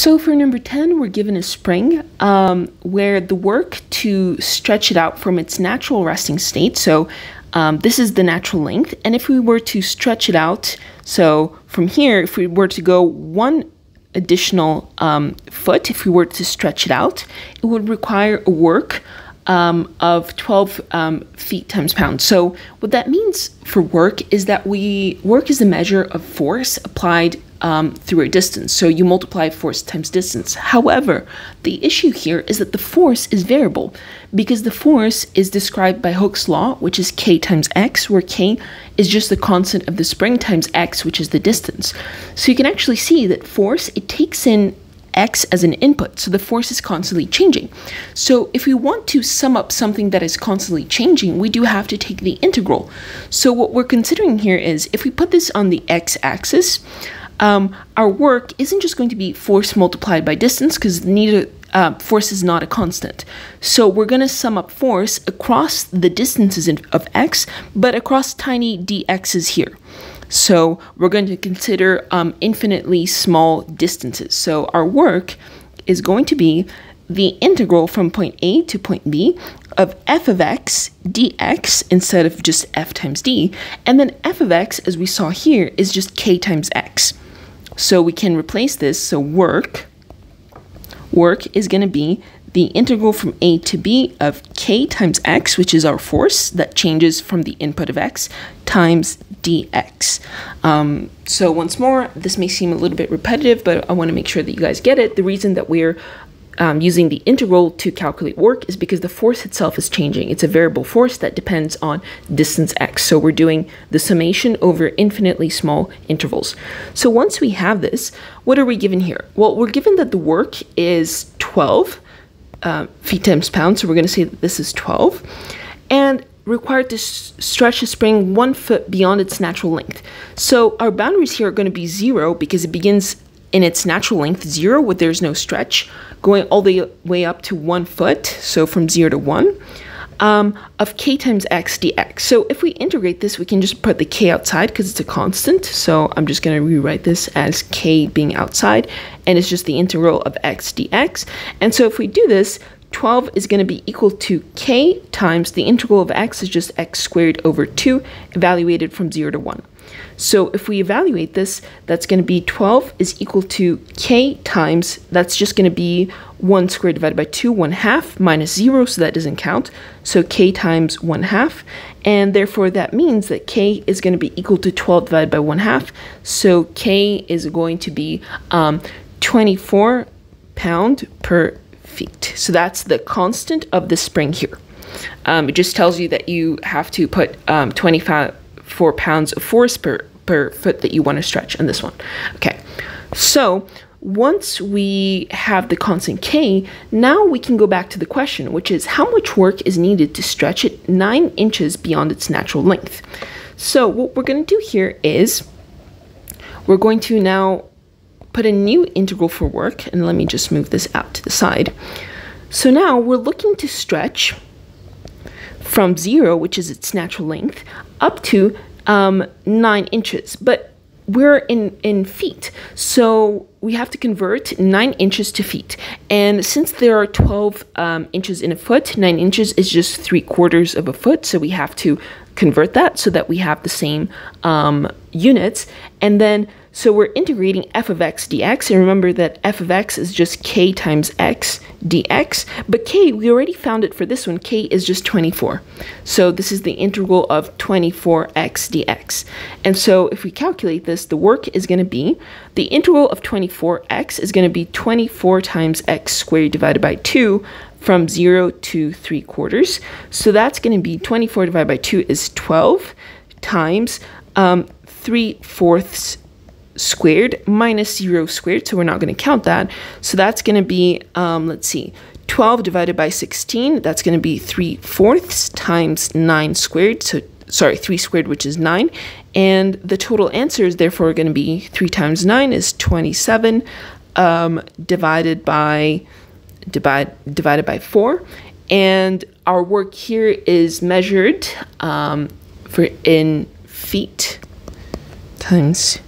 So for number 10, we're given a spring um, where the work to stretch it out from its natural resting state, so um, this is the natural length, and if we were to stretch it out, so from here, if we were to go one additional um, foot, if we were to stretch it out, it would require a work um, of 12 um, feet times pounds. So what that means for work is that we work is a measure of force applied um, through a distance. So you multiply force times distance. However, the issue here is that the force is variable because the force is described by Hooke's law, which is k times x, where k is just the constant of the spring times x, which is the distance. So you can actually see that force, it takes in x as an input, so the force is constantly changing. So if we want to sum up something that is constantly changing, we do have to take the integral. So what we're considering here is if we put this on the x-axis, um, our work isn't just going to be force multiplied by distance because neither uh, force is not a constant. So we're going to sum up force across the distances of x, but across tiny dx's here. So we're going to consider um, infinitely small distances. So our work is going to be the integral from point A to point B of f of x dx instead of just f times d. And then f of x, as we saw here, is just k times x. So we can replace this. So work, work is going to be the integral from a to b of k times x, which is our force that changes from the input of x, times dx. Um, so once more, this may seem a little bit repetitive, but I want to make sure that you guys get it. The reason that we're um, using the integral to calculate work is because the force itself is changing. It's a variable force that depends on distance x. So we're doing the summation over infinitely small intervals. So once we have this, what are we given here? Well, we're given that the work is 12 uh, feet times pounds. So we're going to say that this is 12. And required to stretch a spring one foot beyond its natural length. So our boundaries here are going to be zero because it begins in its natural length, zero, where there's no stretch, going all the way up to one foot, so from zero to one, um, of k times x dx. So if we integrate this, we can just put the k outside because it's a constant. So I'm just going to rewrite this as k being outside, and it's just the integral of x dx. And so if we do this, 12 is going to be equal to k times the integral of x is just x squared over 2, evaluated from 0 to 1. So if we evaluate this, that's going to be 12 is equal to k times, that's just going to be 1 squared divided by 2, 1 half, minus 0, so that doesn't count. So k times 1 half, and therefore that means that k is going to be equal to 12 divided by 1 half. So k is going to be um, 24 pound per feet. So that's the constant of the spring here. Um, it just tells you that you have to put um, 25 four pounds of force per, per foot that you want to stretch on this one. Okay, so once we have the constant k, now we can go back to the question, which is how much work is needed to stretch it 9 inches beyond its natural length? So what we're going to do here is we're going to now put a new integral for work, and let me just move this out to the side. So now we're looking to stretch from 0, which is its natural length, up to um, 9 inches. But we're in, in feet, so we have to convert 9 inches to feet. And since there are 12 um, inches in a foot, 9 inches is just 3 quarters of a foot, so we have to convert that so that we have the same um, units. And then so we're integrating f of x dx, and remember that f of x is just k times x dx, but k, we already found it for this one, k is just 24. So this is the integral of 24x dx. And so if we calculate this, the work is going to be, the integral of 24x is going to be 24 times x squared divided by 2 from 0 to 3 quarters. So that's going to be 24 divided by 2 is 12 times um, 3 fourths squared minus 0 squared, so we're not going to count that. So that's going to be, um, let's see, 12 divided by 16, that's going to be 3 fourths times 9 squared, so sorry, 3 squared, which is 9. And the total answer is therefore going to be 3 times 9 is 27 um, divided by divide, divided by 4. And our work here is measured um, for in feet times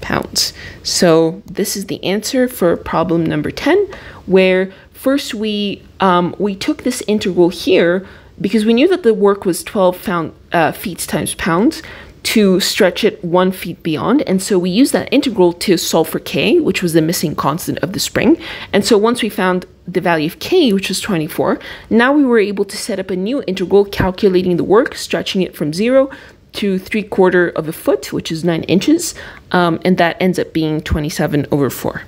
pounds. So this is the answer for problem number 10, where first we, um, we took this integral here because we knew that the work was 12 pound, uh, feet times pounds to stretch it one feet beyond. And so we used that integral to solve for k, which was the missing constant of the spring. And so once we found the value of k, which was 24, now we were able to set up a new integral calculating the work, stretching it from 0 to 3 quarter of a foot, which is 9 inches, um, and that ends up being 27 over 4.